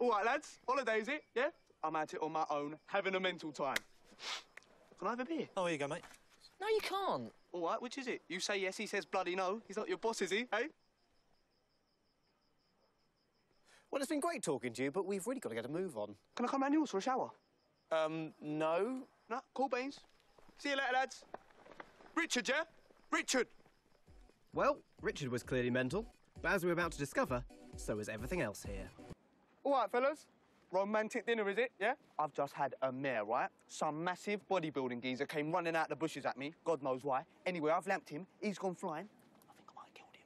All right, lads. Holiday, is it? Yeah? I'm at it on my own, having a mental time. Can I have a beer? Oh, here you go, mate. No, you can't. All right, which is it? You say yes, he says bloody no. He's not your boss, is he? Hey? Well, it's been great talking to you, but we've really got to get a move on. Can I come round yours for a shower? Um, no. No? Cool beans. See you later, lads. Richard, yeah? Richard! Well, Richard was clearly mental, but as we're about to discover, so is everything else here. All right, fellas. Romantic dinner, is it? Yeah? I've just had a mare, right? Some massive bodybuilding geezer came running out the bushes at me. God knows why. Anyway, I've lamped him. He's gone flying. I think I might have killed him.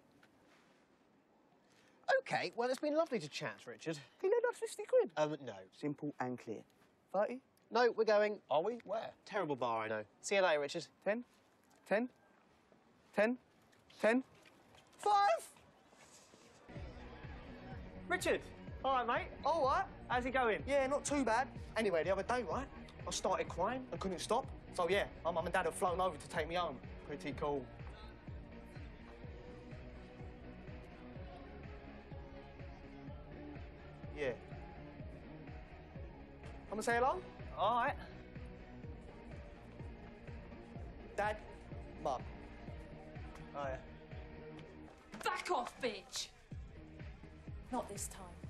OK, well, it's been lovely to chat, Richard. He lent us 50 quid. Um, no. Simple and clear. 30? No, we're going. Are we? Where? Terrible bar, I know. See you later, Richard. 10? 10? 10? 10? 5? Richard! All right, mate. All right. How's it going? Yeah, not too bad. Anyway, the other day, right, I started crying and couldn't stop. So, yeah, um, my mum and dad have flown over to take me home. Pretty cool. Yeah. Come and say hello? All right. Dad, Mum. Oh, yeah. Back off, bitch! Not this time.